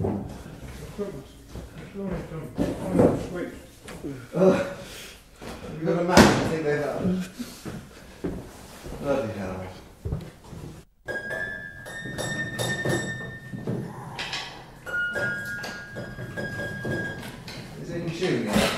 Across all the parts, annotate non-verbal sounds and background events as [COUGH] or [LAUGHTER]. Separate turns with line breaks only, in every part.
Have you got a match? I think they have. Bloody hell. Is it in yet?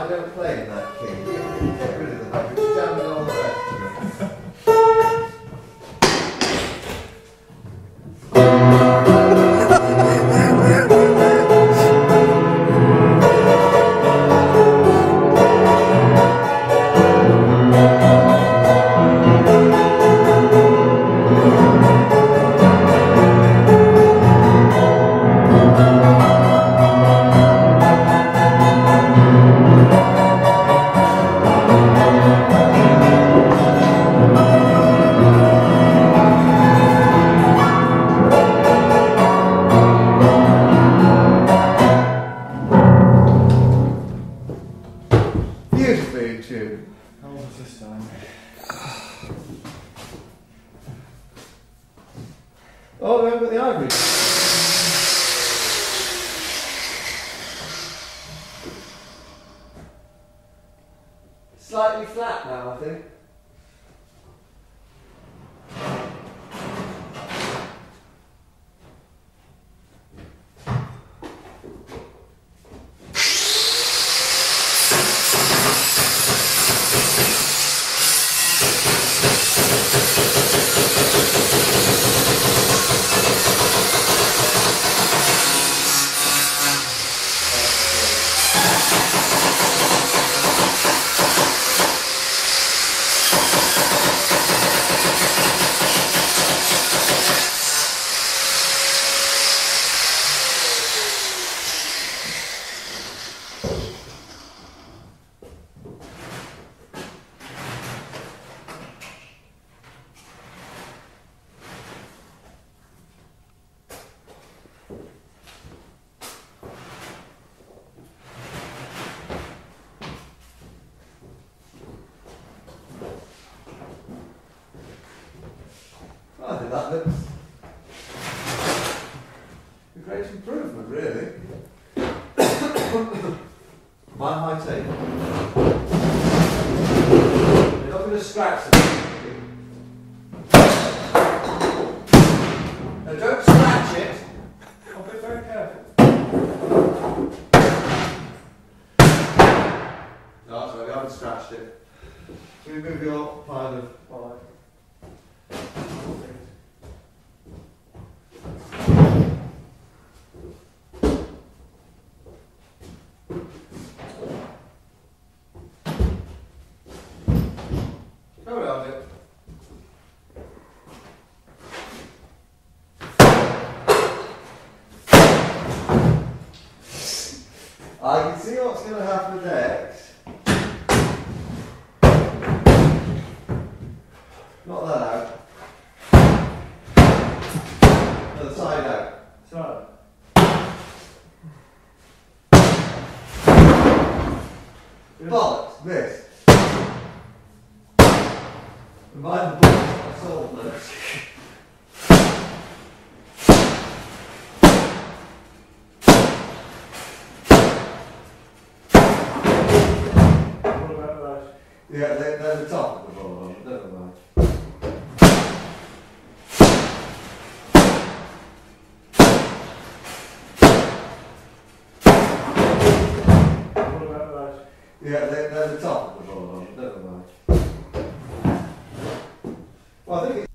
I don't play in that key. Get rid of them. Slightly flat now, I think. I that looks a great improvement, really. [COUGHS] My high table. You're not going to scratch it. Now don't scratch it.
I'll be very careful.
No, right, we haven't scratched it. Can we move your pile of
Right.
I can see what's going to happen next. Not that out. Other side out.
So,
Bollocks, this. Remind the boys I sold Yeah,
they, they're the top of the ball, though. Never mind.
Yeah, they're, they're the top of the ball, though. Never mind. Well, I think.